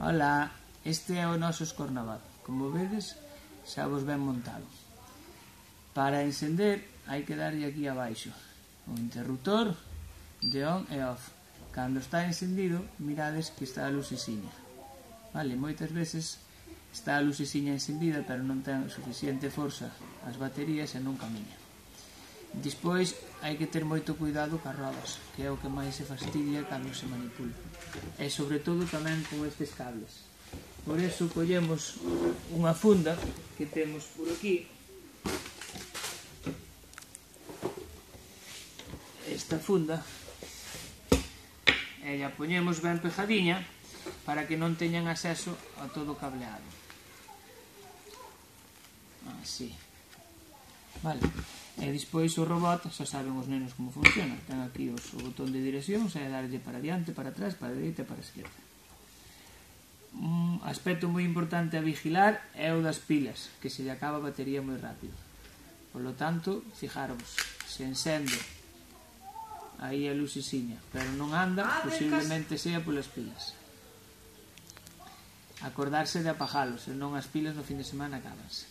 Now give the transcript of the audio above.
Ola, este é o noso escornaval. Como vedes, xa vos ben montado. Para encender, hai que darlle aquí abaixo o interruptor de on e off. Cando está encendido, mirades que está a lucesiña. Vale, moitas veces está a lucesiña encendida, pero non ten suficiente forza as baterías e non camiña. Despois, hai que ter moito cuidado cas rodas, que é o que máis se fastidia cando se manipula. E sobre todo tamén con estes cables. Por eso collemos unha funda que temos por aquí. Esta funda e a poñemos ben pejadiña para que non teñan acceso a todo o cableado. Así. Vale. E despois o robot xa saben os nenos como funciona. Ten aquí os, o botón de dirección, xa é darlle para diante, para atrás, para dereita e para esquerda. Un aspecto moi importante a vigilar é o das pilas, que se lle acaba a batería moi rápido. Por lo tanto, fijaros, se encende aí a lucesiña, pero non anda, ah, posiblemente sea polas pilas. Acordarse de apajalos, senón as pilas no fin de semana acabanse.